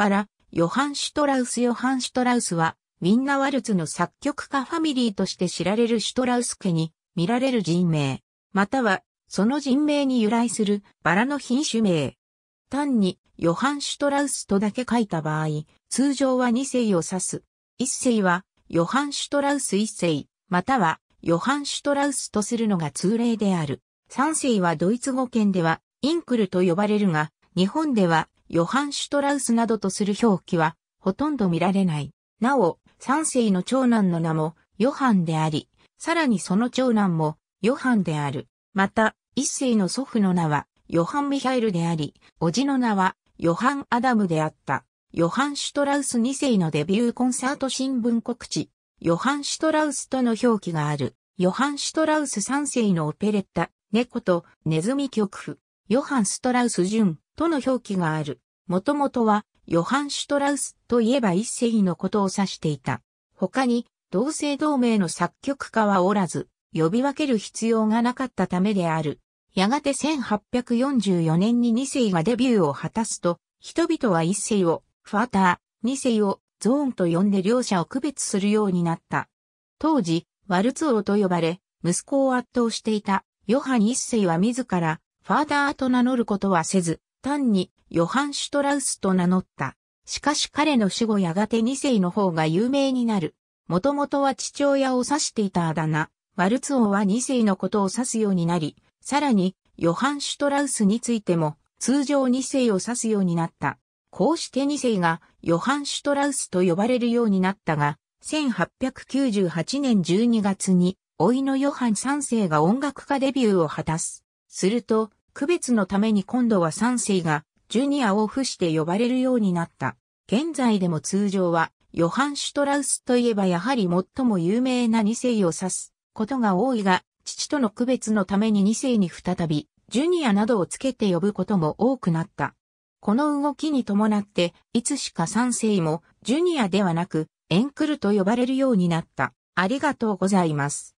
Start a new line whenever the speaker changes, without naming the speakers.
腹、ヨハン・シュトラウス・ヨハン・シュトラウスは、ウィンナワルツの作曲家ファミリーとして知られるシュトラウス家に見られる人名、または、その人名に由来するバラの品種名。単に、ヨハン・シュトラウスとだけ書いた場合、通常は2世を指す。1世は、ヨハン・シュトラウス1世、または、ヨハン・シュトラウスとするのが通例である。3世はドイツ語圏では、インクルと呼ばれるが、日本では、ヨハン・シュトラウスなどとする表記は、ほとんど見られない。なお、三世の長男の名も、ヨハンであり、さらにその長男も、ヨハンである。また、一世の祖父の名は、ヨハン・ミハイルであり、叔父の名は、ヨハン・アダムであった。ヨハン・シュトラウス2世のデビューコンサート新聞告知。ヨハン・シュトラウスとの表記がある。ヨハン・シュトラウス3世のオペレッタ、猫とネズミ曲譜。ヨハン・ストラウス・ジュンとの表記がある。もともとは、ヨハン・シュトラウスといえば一世のことを指していた。他に、同姓同名の作曲家はおらず、呼び分ける必要がなかったためである。やがて1844年に2世がデビューを果たすと、人々は一世をファーター、二世をゾーンと呼んで両者を区別するようになった。当時、ワルツ王と呼ばれ、息子を圧倒していたヨハン一世は自らファーダーと名乗ることはせず、単にヨハン・シュトラウスと名乗った。しかし彼の死後やがて2世の方が有名になる。もともとは父親を指していたあだ名、ワルツ王は2世のことを指すようになり、さらに、ヨハン・シュトラウスについても、通常2世を指すようになった。こうして2世が、ヨハン・シュトラウスと呼ばれるようになったが、1898年12月に、老いのヨハン3世が音楽家デビューを果たす。すると、区別のために今度は3世が、ジュニアを付して呼ばれるようになった。現在でも通常は、ヨハン・シュトラウスといえばやはり最も有名な2世を指すことが多いが、父との区別のために2世に再び、ジュニアなどをつけて呼ぶことも多くなった。この動きに伴って、いつしか3世も、ジュニアではなく、エンクルと呼ばれるようになった。ありがとうございます。